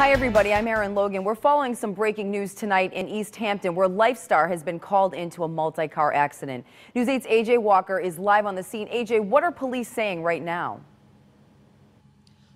Hi, everybody. I'm Erin Logan. We're following some breaking news tonight in East Hampton, where Lifestar has been called into a multi car accident. News 8's AJ Walker is live on the scene. AJ, what are police saying right now?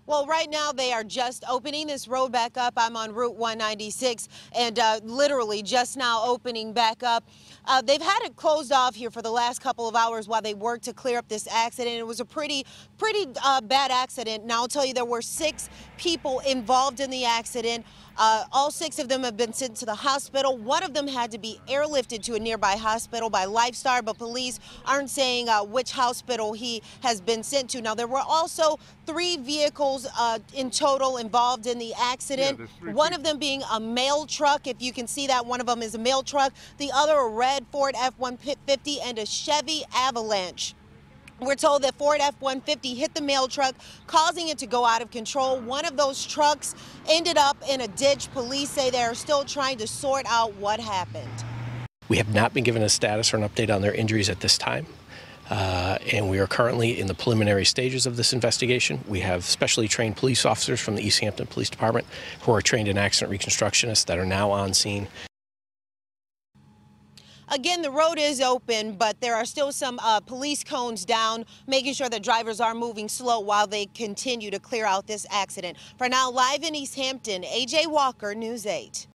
Well, right now they are just opening this road back up. I'm on Route 196 and uh, literally just now opening back up. Uh, they've had it closed off here for the last couple of hours while they worked to clear up this accident. It was a pretty, pretty uh, bad accident. Now, I'll tell you, there were six people involved in the accident. Uh, all six of them have been sent to the hospital. One of them had to be airlifted to a nearby hospital by Lifestar, but police aren't saying uh, which hospital he has been sent to. Now, there were also three vehicles uh, in total involved in the accident. Yeah, one of them being a mail truck. If you can see that, one of them is a mail truck. The other, a red Ford F-150 and a Chevy Avalanche. We're told that Ford F-150 hit the mail truck, causing it to go out of control. One of those trucks ended up in a ditch. Police say they are still trying to sort out what happened. We have not been given a status or an update on their injuries at this time. Uh, and we are currently in the preliminary stages of this investigation. We have specially trained police officers from the East Hampton Police Department who are trained in accident reconstructionists that are now on scene. Again, the road is open, but there are still some uh, police cones down, making sure that drivers are moving slow while they continue to clear out this accident. For now, live in East Hampton, AJ Walker, News 8.